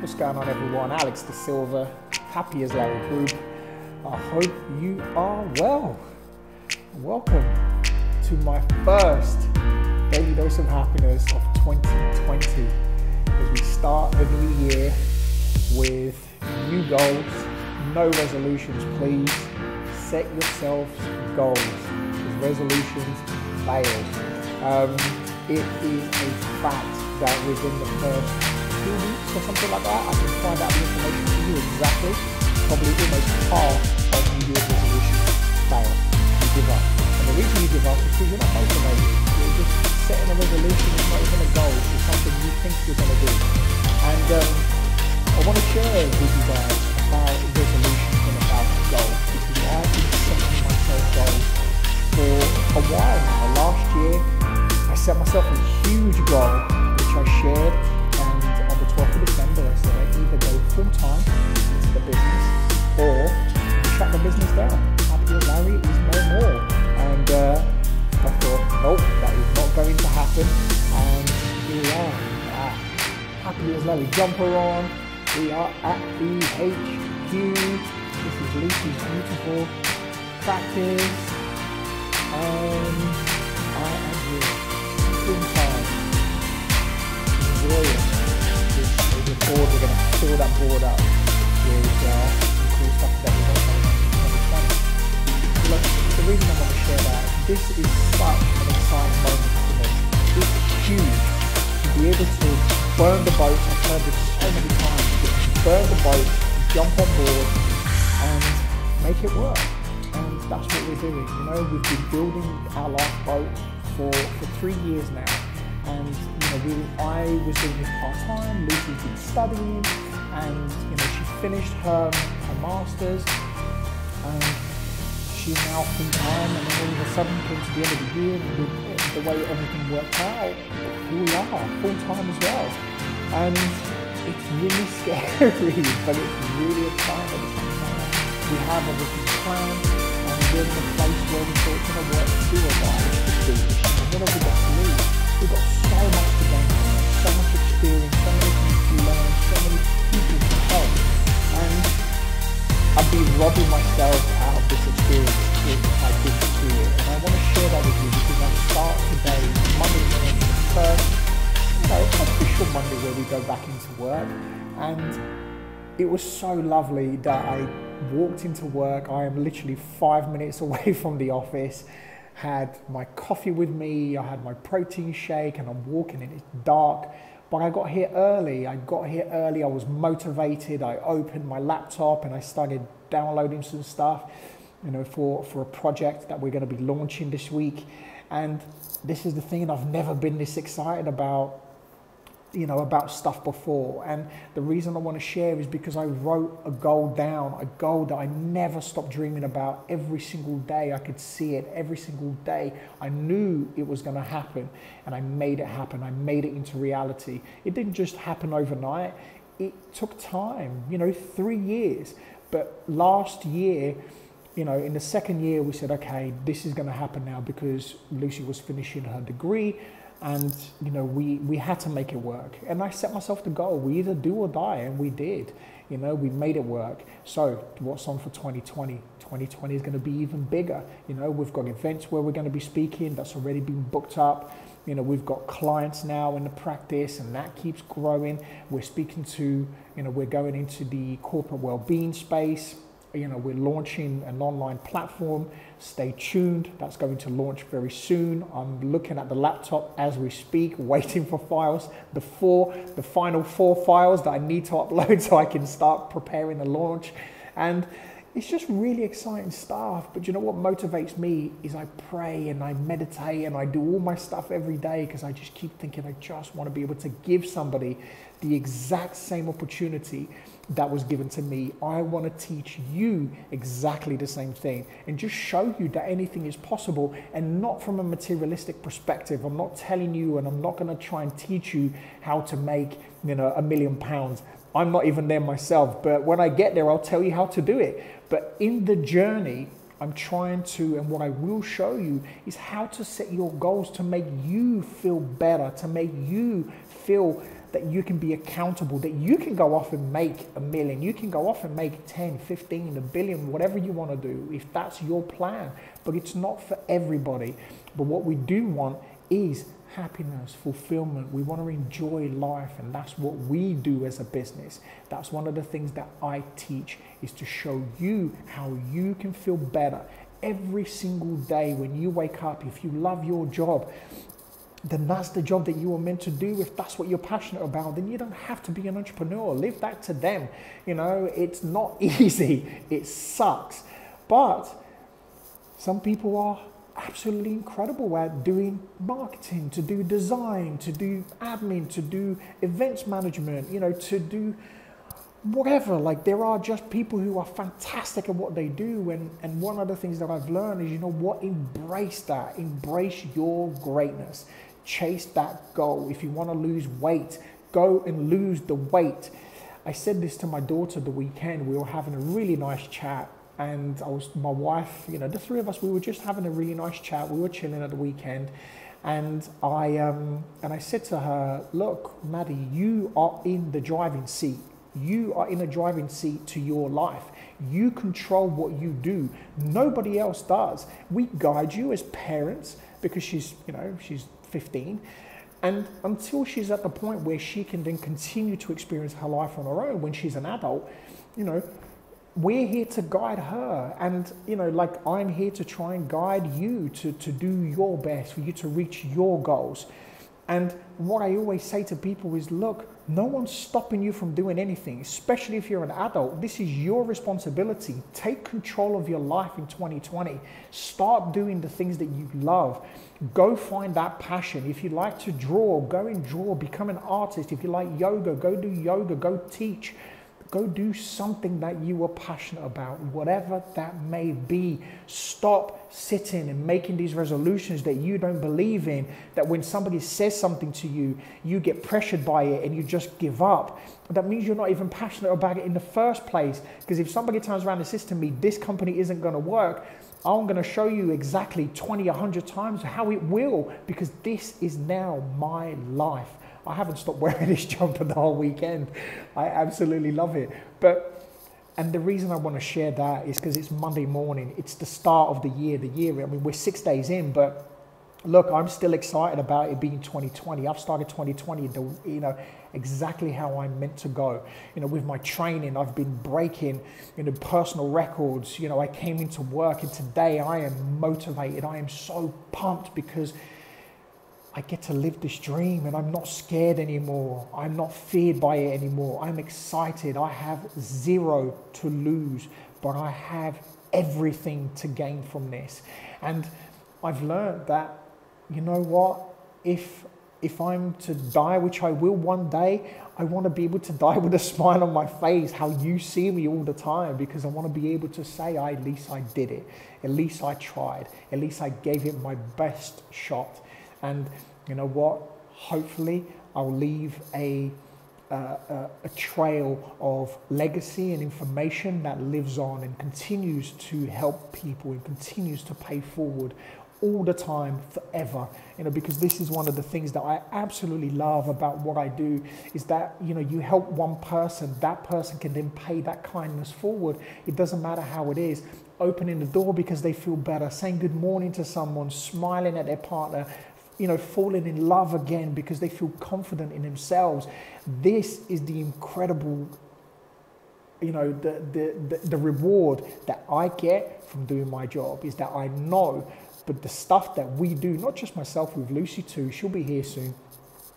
What's going on, everyone? Alex da Silva, happy as Larry Group. I hope you are well. Welcome to my first daily dose of happiness of 2020 as we start the new year with new goals, no resolutions, please. Set yourselves goals because resolutions fail. Um, it is a fact that within the first two or something like that, I can find out the information for you exactly. Probably almost half of New Year's resolutions fail. You give up. And the reason you give up is because you're not motivated. You're just setting a resolution, it's not even a goal, it's something you think you're going to do. And um, I want to share with you guys about resolutions and about goals because I've been setting myself goals for a while now. Last year, I set myself a huge goal, which I shared time into the business or shut the business down. Happy as Larry is no more. And uh, I thought, nope, that is not going to happen. And here we are. Happy as Larry jumper on. We are at the HQ. This is Lucy's beautiful practice. And I am here. Full time. Enjoy it board, we're going to fill that board up with uh, cool stuff that we've got coming on in 2020. Look, the reason I want to share that, this is such an exciting moment for me. It's huge to be able to burn the boat, I've heard this so many times, burn the boat, jump on board and make it work. And that's what we're doing. You know, we've been building our lifeboat for, for three years now and you know, we, I was doing this part time. Lucy's been studying, and you know, she finished her her masters, and she's now full time. And then all of a sudden, came to the end of the year, and the way everything worked out, we are, full time as well. And it's really scary, but it's really exciting. We have everything planned, and we're in a place where we thought, you know what, do do this. What have we got to lose? We've got so much to gain, so much experience, so many things to learn, so many people to help. And I'd be robbing myself out of this experience if I didn't do it. And I want to share that with you because I start today, Monday morning, the first, you know, official Monday where we go back into work. And it was so lovely that I walked into work. I am literally five minutes away from the office had my coffee with me, I had my protein shake, and I'm walking and it's dark. But I got here early. I got here early. I was motivated. I opened my laptop and I started downloading some stuff, you know, for, for a project that we're going to be launching this week. And this is the thing I've never been this excited about you know, about stuff before. And the reason I want to share is because I wrote a goal down, a goal that I never stopped dreaming about every single day. I could see it every single day. I knew it was going to happen and I made it happen. I made it into reality. It didn't just happen overnight. It took time, you know, three years. But last year, you know, in the second year, we said, okay, this is going to happen now because Lucy was finishing her degree and you know we we had to make it work. And i set myself the goal. We either do or die and we did. You know we made it work. So what's on for 2020 2020 is going to be even bigger. You know we've got events where we're going to be speaking that's already been booked up. You know we've got clients now in the practice and that keeps growing. We're speaking to you know we're going into the corporate well-being space you know, we're launching an online platform. Stay tuned. That's going to launch very soon. I'm looking at the laptop as we speak, waiting for files. The four, the final four files that I need to upload so I can start preparing the launch. And it's just really exciting stuff. But you know what motivates me is I pray and I meditate and I do all my stuff every day because I just keep thinking I just want to be able to give somebody the exact same opportunity that was given to me. I want to teach you exactly the same thing and just show you that anything is possible and not from a materialistic perspective. I'm not telling you and I'm not going to try and teach you how to make, you know, a million pounds. I'm not even there myself, but when I get there, I'll tell you how to do it. But in the journey, I'm trying to, and what I will show you is how to set your goals to make you feel better, to make you feel that you can be accountable, that you can go off and make a million, you can go off and make 10, 15, a billion, whatever you want to do, if that's your plan. But it's not for everybody. But what we do want is happiness, fulfillment. We want to enjoy life, and that's what we do as a business. That's one of the things that I teach is to show you how you can feel better every single day when you wake up. If you love your job, then that's the job that you were meant to do. If that's what you're passionate about, then you don't have to be an entrepreneur. Leave that to them. You know, it's not easy, it sucks. But some people are absolutely incredible at doing marketing, to do design, to do admin, to do events management, you know, to do whatever. Like there are just people who are fantastic at what they do. And, and one of the things that I've learned is, you know what, embrace that, embrace your greatness, chase that goal. If you want to lose weight, go and lose the weight. I said this to my daughter the weekend. We were having a really nice chat and I was my wife, you know, the three of us, we were just having a really nice chat. We were chilling at the weekend, and I um, and I said to her, "Look, Maddie, you are in the driving seat. You are in a driving seat to your life. You control what you do. Nobody else does. We guide you as parents because she's, you know, she's 15." And until she's at the point where she can then continue to experience her life on her own when she's an adult, you know, we're here to guide her and you know like i'm here to try and guide you to, to do your best for you to reach your goals and what i always say to people is look no one's stopping you from doing anything especially if you're an adult. This is your responsibility. Take control of your life in 2020 start doing the things that you love. Go find that passion. If you like to draw go and draw. Become an artist. If you like yoga go do yoga. Go teach Go do something that you are passionate about, whatever that may be. Stop sitting and making these resolutions that you don't believe in, that when somebody says something to you, you get pressured by it and you just give up. That means you're not even passionate about it in the first place. Because if somebody turns around and says to me, this company isn't going to work, I'm going to show you exactly 20, 100 times how it will, because this is now my life. I haven't stopped wearing this jumper the whole weekend. I absolutely love it. But and the reason I want to share that is because it's Monday morning. It's the start of the year. The year. I mean, we're six days in, but look, I'm still excited about it being 2020. I've started 2020, the, you know, exactly how I'm meant to go. You know, with my training, I've been breaking, you know, personal records. You know, I came into work and today I am motivated. I am so pumped because I get to live this dream and I'm not scared anymore. I'm not feared by it anymore. I'm excited. I have zero to lose, but I have everything to gain from this. And I've learned that, you know what? If if I'm to die, which I will one day, I want to be able to die with a smile on my face, how you see me all the time, because I want to be able to say, I, at least I did it. At least I tried. At least I gave it my best shot. And you know what? Hopefully, I'll leave a, uh, a, a trail of legacy and information that lives on and continues to help people and continues to pay forward all the time forever. You know because this is one of the things that i absolutely love about what i do is that you know you help one person that person can then pay that kindness forward. It doesn't matter how it is. Opening the door because they feel better saying good morning to someone smiling at their partner you know, falling in love again because they feel confident in themselves. This is the incredible, you know, the, the, the, the reward that I get from doing my job is that I know, but the stuff that we do, not just myself with Lucy too, she'll be here soon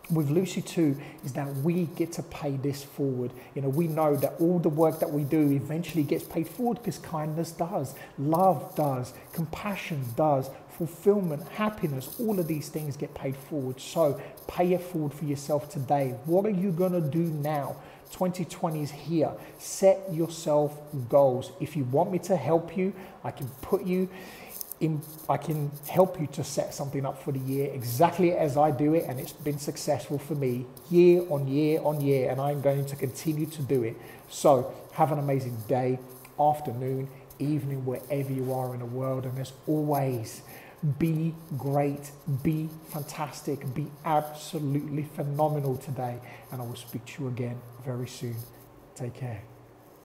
with Lucy too is that we get to pay this forward. You know, we know that all the work that we do eventually gets paid forward because kindness does, love does, compassion does, fulfillment, happiness, all of these things get paid forward. So pay it forward for yourself today. What are you going to do now? 2020 is here. Set yourself goals. If you want me to help you, I can put you in, I can help you to set something up for the year exactly as I do it, and it's been successful for me year on year on year, and I'm going to continue to do it. So, have an amazing day, afternoon, evening, wherever you are in the world, and as always, Be great, be fantastic, be absolutely phenomenal today. And I will speak to you again very soon. Take care.